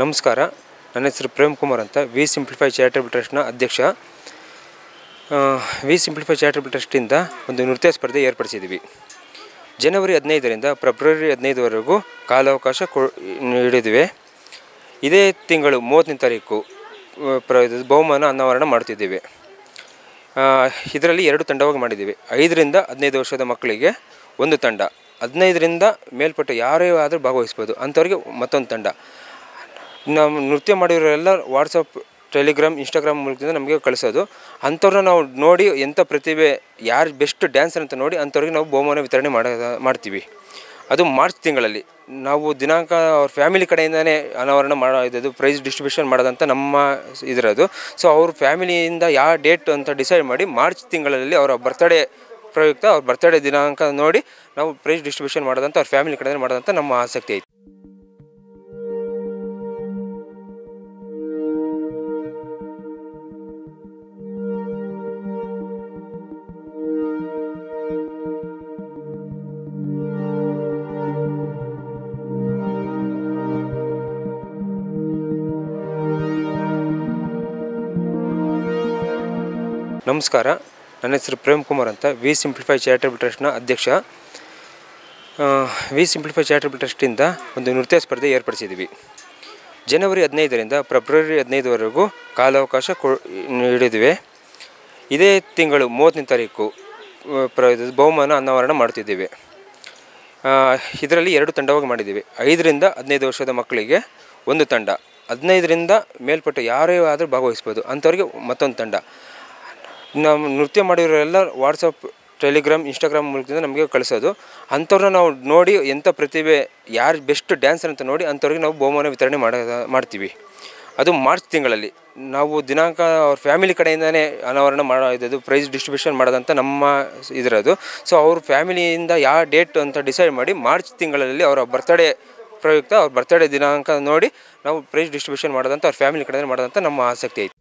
ನಮಸ್ಕಾರ. ನನ್ನ ಹೆಸರು ಪ್ರೇಮ್ ಕುಮಾರ್ ಅಂತ. ವಿ ಸಿಂಪ್ಲಿಫೈ ಚಾರಿಟಬಲ್ ಟ್ರಸ್ಟ್ನ ಅಧ್ಯಕ್ಷ. ವಿ ಸಿಂಪ್ಲಿಫೈ ಚಾರಿಟಬಲ್ ಟ್ರಸ್ಟಿಂದ ಒಂದು ನೃತ್ಯ ಸ್ಪರ್ಧೆ ಏರ್ಪಡಿಸಿದ್ದೀವಿ. ಜನವರಿ ಹದಿನೈದರಿಂದ ಫೆಬ್ರವರಿ ಹದಿನೈದುವರೆಗೂ ಕಾಲಾವಕಾಶ ಕೊ, ನೀಡಿದ್ವಿ. ಇದೇ ತಿಂಗಳು ಮೂವತ್ತನೇ ತಾರೀಕು ಪ್ರ ಬಹುಮಾನ ಅನಾವರಣ ಮಾಡ್ತಿದ್ದೀವಿ ಇದರಲ್ಲಿ ಎರಡು ತಂಡವಾಗಿ ಮಾಡಿದ್ದೀವಿ. ಐದರಿಂದ ಹದಿನೈದು ವರ್ಷದ ಮಕ್ಕಳಿಗೆ ಒಂದು ತಂಡ. ಹದಿನೈದರಿಂದ ಮೇಲ್ಪಟ್ಟ ಯಾರೇ ಆದರೂ ಭಾಗವಹಿಸ್ಬೋದು. ಅಂಥವ್ರಿಗೆ ಮತ್ತೊಂದು ತಂಡ. ನಾವು ನೃತ್ಯ ಮಾಡಿರೋರೆಲ್ಲ ವಾಟ್ಸಪ್ ಟೆಲಿಗ್ರಾಮ್ ಇನ್ಸ್ಟಾಗ್ರಾಮ್ ಮೂಲಕದಿಂದ ನಮಗೆ ಕಳಿಸೋದು. ಅಂಥವ್ರನ್ನ ನಾವು ನೋಡಿ ಎಂಥ ಪ್ರತಿಭೆ, ಯಾರು ಬೆಸ್ಟ್ ಡ್ಯಾನ್ಸರ್ ಅಂತ ನೋಡಿ ಅಂಥವ್ರಿಗೆ ನಾವು ಬಹುಮಾನ ವಿತರಣೆ ಮಾಡ, ಮಾಡ್ತೀವಿ. ಅದು ಮಾರ್ಚ್ ತಿಂಗಳಲ್ಲಿ. ನಾವು ದಿನಾಂಕ ಅವ್ರ ಫ್ಯಾಮಿಲಿ ಕಡೆಯಿಂದನೇ ಅನಾವರಣ ಮಾಡೋ ಪ್ರೈಸ್ ಡಿಸ್ಟ್ರಿಬ್ಯೂಷನ್ ಮಾಡೋದಂತ ನಮ್ಮ ಇದರದು ಸೊ ಅವ್ರ ಫ್ಯಾಮಿಲಿಯಿಂದ ಯಾವ ಡೇಟ್ ಅಂತ ಡಿಸೈಡ್ ಮಾಡಿ ಮಾರ್ಚ್ ತಿಂಗಳಲ್ಲಿ ಅವರ ಬರ್ತ್ಡೇ ಪ್ರಯುಕ್ತ ಅವ್ರ ಬರ್ತ್ಡೇ ದಿನಾಂಕ ನೋಡಿ ನಾವು ಪ್ರೈಸ್ ಡಿಸ್ಟ್ರಿಬ್ಯೂಷನ್ ಮಾಡೋದಂತ ಅವ್ರ ಫ್ಯಾಮಿಲಿ ಕಡೆಯಿಂದ ಮಾಡೋದಂತ ನಮ್ಮ ಆಸಕ್ತಿ ಐತೆ. ನಮಸ್ಕಾರ. ನನ್ನ ಹೆಸರು ಪ್ರೇಮ್ ಕುಮಾರ್ ಅಂತ. ವಿ ಸಿಂಪ್ಲಿಫೈ ಚಾರಿಟಬಲ್ ಟ್ರಸ್ಟ್ನ ಅಧ್ಯಕ್ಷ. ವಿ ಸಿಂಪ್ಲಿಫೈ ಚಾರಿಟಬಲ್ ಟ್ರಸ್ಟಿಂದ ಒಂದು ನೃತ್ಯ ಸ್ಪರ್ಧೆ ಏರ್ಪಡಿಸಿದ್ದೀವಿ. ಜನವರಿ ಹದಿನೈದರಿಂದ ಫೆಬ್ರವರಿ ಹದಿನೈದುವರೆಗೂ ಕಾಲಾವಕಾಶ ಕೊ, ನೀಡಿದ್ದೇವೆ. ಇದೇ ತಿಂಗಳು ಮೂವತ್ತನೇ ತಾರೀಕು ಪ್ರ ಬಹುಮಾನ ಅನಾವರಣ ಮಾಡ್ತಿದ್ದೀವಿ ಇದರಲ್ಲಿ ಎರಡು ತಂಡವಾಗಿ ಮಾಡಿದ್ದೀವಿ. ಐದರಿಂದ ಹದಿನೈದು ವರ್ಷದ ಮಕ್ಕಳಿಗೆ ಒಂದು ತಂಡ. ಹದಿನೈದರಿಂದ ಮೇಲ್ಪಟ್ಟ ಯಾರೇ ಆದರೂ ಭಾಗವಹಿಸ್ಬೋದು. ಅಂಥವ್ರಿಗೆ ಮತ್ತೊಂದು ತಂಡ. ನಾವು ನೃತ್ಯ ಮಾಡಿರೋರೆಲ್ಲ ವಾಟ್ಸಪ್, ಟೆಲಿಗ್ರಾಮ್, ಇನ್ಸ್ಟಾಗ್ರಾಮ್ ಮೂಲಕದಿಂದ ನಮಗೆ ಕಳಿಸೋದು. ಅಂಥವ್ರನ್ನ ನಾವು ನೋಡಿ ಎಂಥ ಪ್ರತಿಭೆ, ಯಾರು ಬೆಸ್ಟ್ ಡ್ಯಾನ್ಸರ್ ಅಂತ ನೋಡಿ ಅಂಥವ್ರಿಗೆ ನಾವು ಬಹುಮಾನ ವಿತರಣೆ ಮಾಡ, ಮಾಡ್ತೀವಿ. ಅದು ಮಾರ್ಚ್ ತಿಂಗಳಲ್ಲಿ. ನಾವು ದಿನಾಂಕ ಅವ್ರ ಫ್ಯಾಮಿಲಿ ಕಡೆಯಿಂದನೇ ಅನಾವರಣ ಮಾಡೋ ಇದು ಪ್ರೈಸ್ ಡಿಸ್ಟ್ರಿಬ್ಯೂಷನ್ ಮಾಡೋದಂತ ನಮ್ಮ ಇದರದು ಸೊ, ಅವ್ರ ಫ್ಯಾಮಿಲಿಯಿಂದ ಯಾವ ಡೇಟ್ ಅಂತ ಡಿಸೈಡ್ ಮಾಡಿ ಮಾರ್ಚ್ ತಿಂಗಳಲ್ಲಿ ಅವರ ಬರ್ತ್ಡೇ ಪ್ರಯುಕ್ತ ಅವ್ರ ಬರ್ತ್ಡೇ ದಿನಾಂಕ ನೋಡಿ ನಾವು ಪ್ರೈಸ್ ಡಿಸ್ಟ್ರಿಬ್ಯೂಷನ್ ಮಾಡೋದಂತ ಅವ್ರ ಫ್ಯಾಮಿಲಿ ಕಡೆಯಿಂದ ಮಾಡೋದಂತ ನಮ್ಮ ಆಸಕ್ತಿ ಐತೆ.